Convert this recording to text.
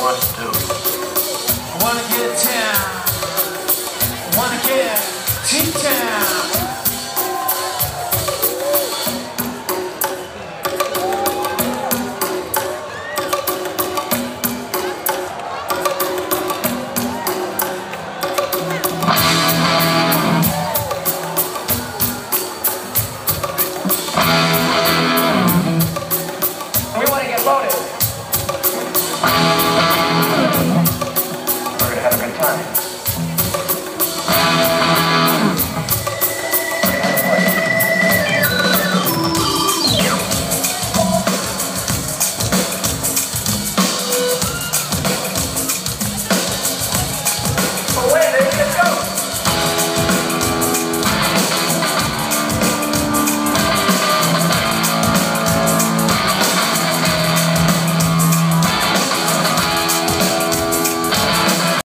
want to do. I wanna get down. I wanna get T-Town.